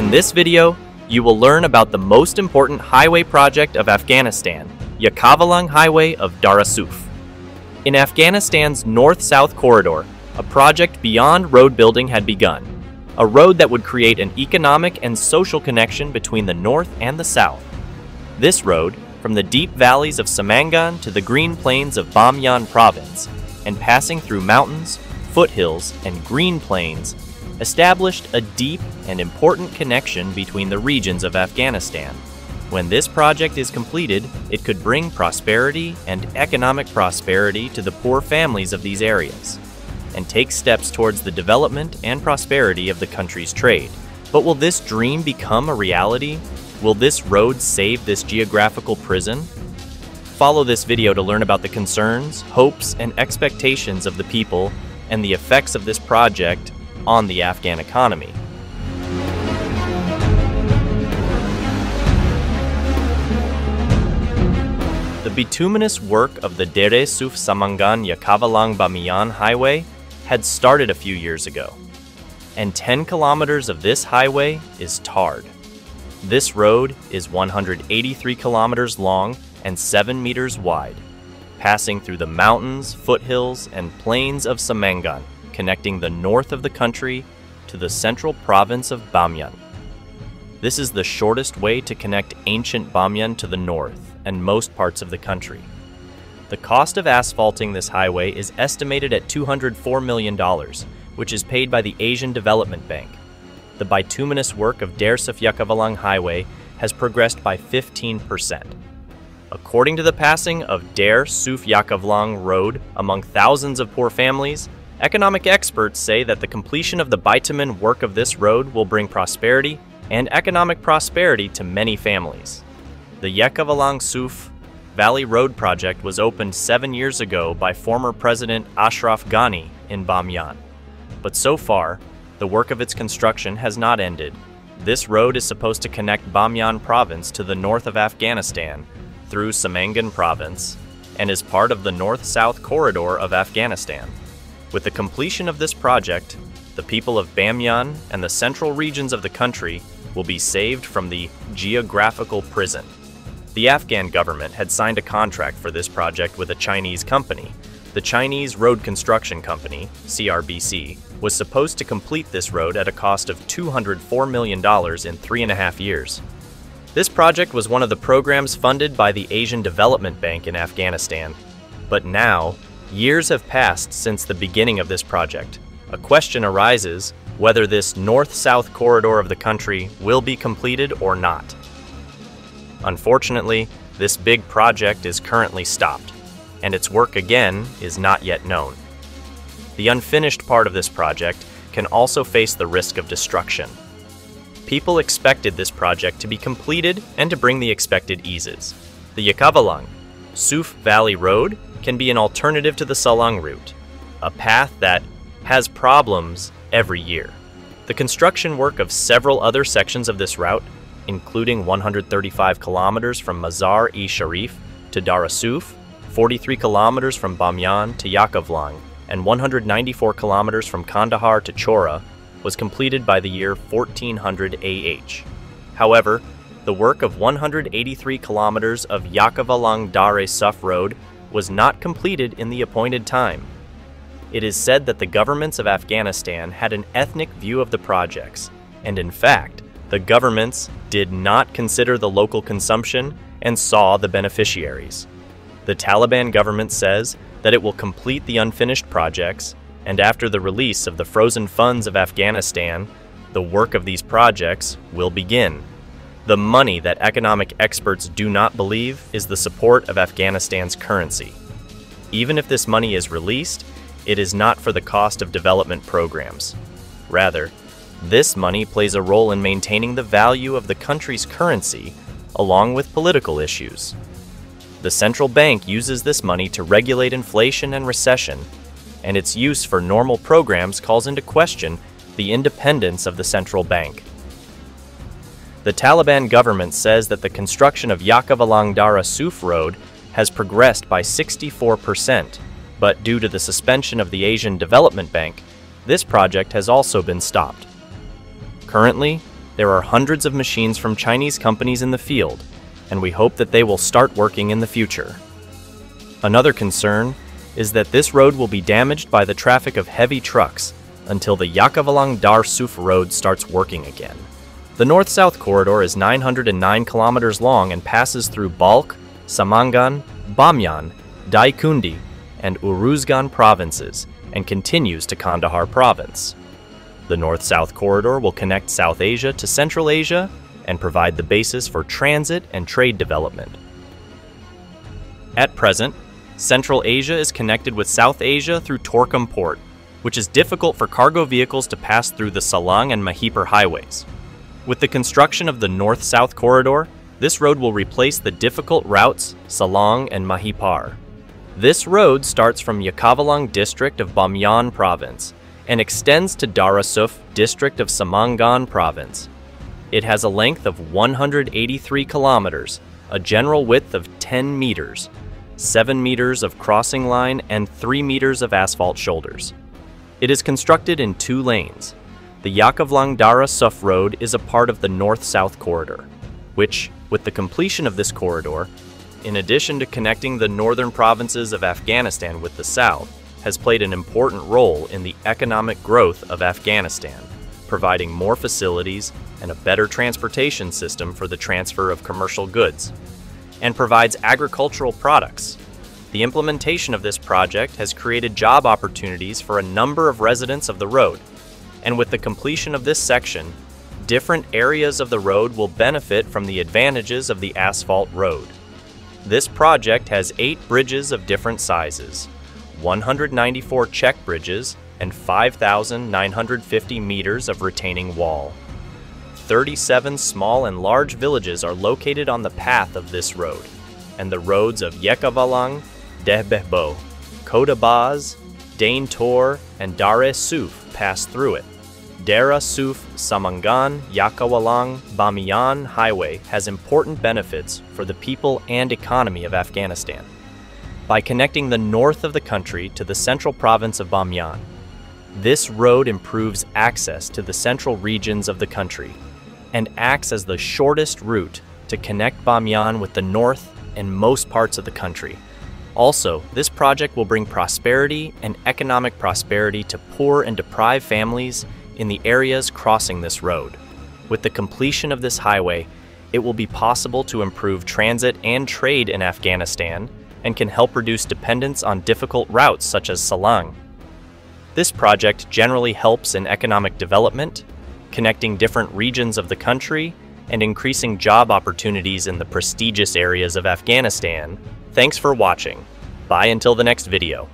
In this video, you will learn about the most important highway project of Afghanistan, Yakavalang Highway of Darasuf. In Afghanistan's north-south corridor, a project beyond road building had begun, a road that would create an economic and social connection between the north and the south. This road, from the deep valleys of Samangan to the green plains of Bamyan province, and passing through mountains, foothills, and green plains, established a deep and important connection between the regions of Afghanistan. When this project is completed, it could bring prosperity and economic prosperity to the poor families of these areas, and take steps towards the development and prosperity of the country's trade. But will this dream become a reality? Will this road save this geographical prison? Follow this video to learn about the concerns, hopes, and expectations of the people and the effects of this project on the Afghan economy. The bituminous work of the Dere Suf Samangan Yakavalang Bamiyan highway had started a few years ago, and 10 kilometers of this highway is tarred. This road is 183 kilometers long and 7 meters wide, passing through the mountains, foothills, and plains of Samangan connecting the north of the country to the central province of Bamyan. This is the shortest way to connect ancient Bamyan to the north and most parts of the country. The cost of asphalting this highway is estimated at $204 million, which is paid by the Asian Development Bank. The bituminous work of Der Suf-Yakavalang Highway has progressed by 15%. According to the passing of Der Suf-Yakavalang Road among thousands of poor families, Economic experts say that the completion of the bitumen work of this road will bring prosperity and economic prosperity to many families. The Yakavalang Suf Valley Road project was opened seven years ago by former President Ashraf Ghani in Bamyan. But so far, the work of its construction has not ended. This road is supposed to connect Bamyan province to the north of Afghanistan through Samangan province and is part of the north-south corridor of Afghanistan. With the completion of this project, the people of Bamyan and the central regions of the country will be saved from the geographical prison. The Afghan government had signed a contract for this project with a Chinese company. The Chinese Road Construction Company, CRBC, was supposed to complete this road at a cost of $204 million in three and a half years. This project was one of the programs funded by the Asian Development Bank in Afghanistan. But now, Years have passed since the beginning of this project. A question arises whether this north-south corridor of the country will be completed or not. Unfortunately, this big project is currently stopped, and its work again is not yet known. The unfinished part of this project can also face the risk of destruction. People expected this project to be completed and to bring the expected eases. The Yakavalang, Suf Valley Road can be an alternative to the Salang route, a path that has problems every year. The construction work of several other sections of this route, including 135 kilometers from Mazar-e Sharif to Darasuf, 43 kilometers from Bamyan to Yakavlang, and 194 kilometers from Kandahar to Chora, was completed by the year 1400 AH. However, the work of 183 kilometers of Yakavalang Dare Suf Road was not completed in the appointed time. It is said that the governments of Afghanistan had an ethnic view of the projects, and in fact, the governments did not consider the local consumption and saw the beneficiaries. The Taliban government says that it will complete the unfinished projects, and after the release of the frozen funds of Afghanistan, the work of these projects will begin. The money that economic experts do not believe is the support of Afghanistan's currency. Even if this money is released, it is not for the cost of development programs. Rather, this money plays a role in maintaining the value of the country's currency along with political issues. The central bank uses this money to regulate inflation and recession, and its use for normal programs calls into question the independence of the central bank. The Taliban government says that the construction of Yakavalang Dara Suf Road has progressed by 64%, but due to the suspension of the Asian Development Bank, this project has also been stopped. Currently, There are hundreds of machines from Chinese companies in the field, and we hope that they will start working in the future. Another concern is that this road will be damaged by the traffic of heavy trucks until the Yakavalang Suf road starts working again. The north south corridor is 909 kilometers long and passes through Balkh, Samangan, Bamyan, Daikundi, and Uruzgan provinces and continues to Kandahar province. The north south corridor will connect South Asia to Central Asia and provide the basis for transit and trade development. At present, Central Asia is connected with South Asia through Torkham Port, which is difficult for cargo vehicles to pass through the Salang and Mahipar highways. With the construction of the north south corridor, this road will replace the difficult routes Salang and Mahipar. This road starts from Yakavalang district of Bamyan province and extends to Darasuf district of Samangan province. It has a length of 183 kilometers, a general width of 10 meters, 7 meters of crossing line, and 3 meters of asphalt shoulders. It is constructed in two lanes. The Yakavlang Dara Suf Road is a part of the north south corridor, which, with the completion of this corridor, in addition to connecting the northern provinces of Afghanistan with the south, has played an important role in the economic growth of Afghanistan, providing more facilities and a better transportation system for the transfer of commercial goods, and provides agricultural products. The implementation of this project has created job opportunities for a number of residents of the road, and with the completion of this section, different areas of the road will benefit from the advantages of the asphalt road. This project has eight bridges of different sizes, 194 check bridges, and 5,950 meters of retaining wall. 37 small and large villages are located on the path of this road, and the roads of Yekavalang, Dehbehbo, Kodabaz, Dane Tor, and Dare Suf pass through it. Dera Suf Samangan Yakawalang Bamiyan Highway has important benefits for the people and economy of Afghanistan. By connecting the north of the country to the central province of Bamyan, this road improves access to the central regions of the country and acts as the shortest route to connect Bamyan with the north and most parts of the country. Also, this project will bring prosperity and economic prosperity to poor and deprived families in the areas crossing this road. With the completion of this highway, it will be possible to improve transit and trade in Afghanistan and can help reduce dependence on difficult routes such as Salang. This project generally helps in economic development, connecting different regions of the country, and increasing job opportunities in the prestigious areas of Afghanistan. Thanks for watching. Bye until the next video.